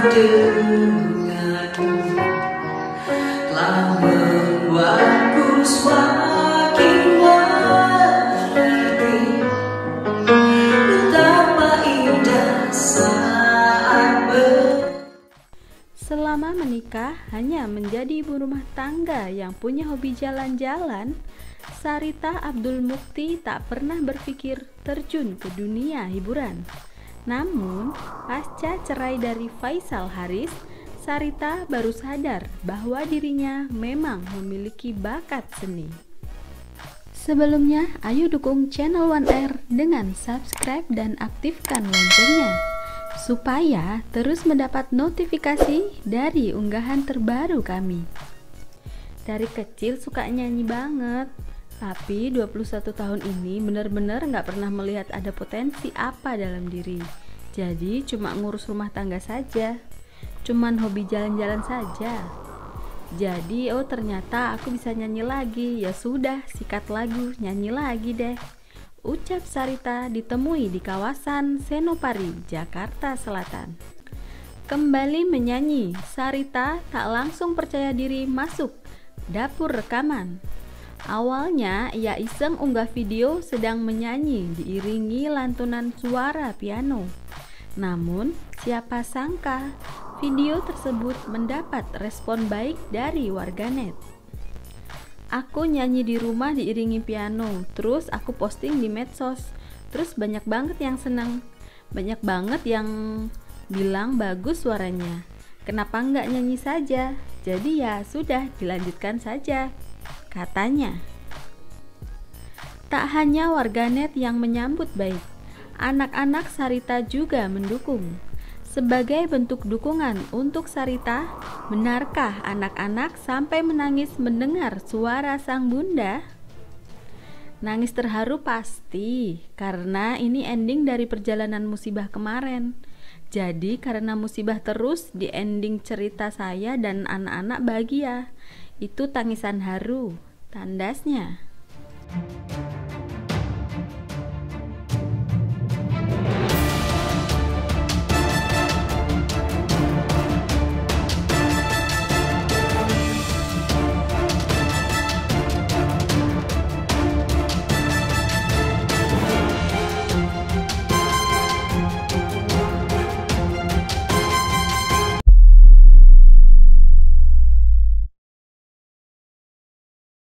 Selama menikah hanya menjadi ibu rumah tangga yang punya hobi jalan-jalan, Sarita Abdul Mukti tak pernah berpikir terjun ke dunia hiburan. Namun, pasca cerai dari Faisal Haris, Sarita baru sadar bahwa dirinya memang memiliki bakat seni. Sebelumnya, ayo dukung channel One Air dengan subscribe dan aktifkan loncengnya supaya terus mendapat notifikasi dari unggahan terbaru kami. Dari kecil suka nyanyi banget, tapi 21 tahun ini benar-benar nggak pernah melihat ada potensi apa dalam diri. Jadi cuma ngurus rumah tangga saja, cuman hobi jalan-jalan saja. Jadi oh ternyata aku bisa nyanyi lagi, ya sudah sikat lagu, nyanyi lagi deh. Ucap Sarita ditemui di kawasan Senopari, Jakarta Selatan. Kembali menyanyi, Sarita tak langsung percaya diri masuk dapur rekaman. Awalnya ia iseng unggah video sedang menyanyi diiringi lantunan suara piano. Namun, siapa sangka video tersebut mendapat respon baik dari warganet. Aku nyanyi di rumah diiringi piano, terus aku posting di medsos. Terus banyak banget yang senang. Banyak banget yang bilang bagus suaranya. Kenapa nggak nyanyi saja? Jadi ya sudah dilanjutkan saja, katanya. Tak hanya warganet yang menyambut baik, anak-anak Sarita juga mendukung. Sebagai bentuk dukungan untuk Sarita, benarkah anak-anak sampai menangis mendengar suara sang bunda? Nangis terharu pasti, karena ini ending dari perjalanan musibah kemarin. Jadi karena musibah terus di ending cerita saya dan anak-anak bahagia. Itu tangisan haru, tandasnya.